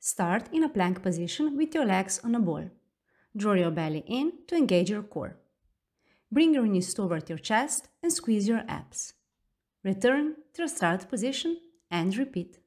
Start in a plank position with your legs on a ball. Draw your belly in to engage your core. Bring your knees toward your chest and squeeze your abs. Return to your start position and repeat.